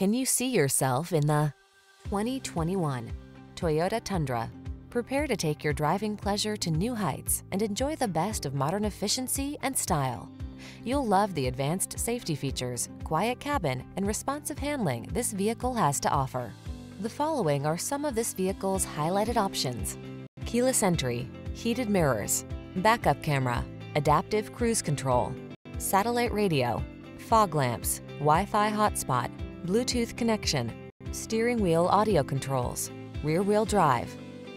Can you see yourself in the 2021 Toyota Tundra? Prepare to take your driving pleasure to new heights and enjoy the best of modern efficiency and style. You'll love the advanced safety features, quiet cabin, and responsive handling this vehicle has to offer. The following are some of this vehicle's highlighted options. Keyless entry, heated mirrors, backup camera, adaptive cruise control, satellite radio, fog lamps, Wi-Fi hotspot, Bluetooth connection, steering wheel audio controls, rear wheel drive.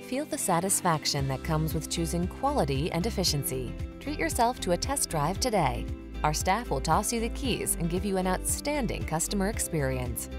Feel the satisfaction that comes with choosing quality and efficiency. Treat yourself to a test drive today. Our staff will toss you the keys and give you an outstanding customer experience.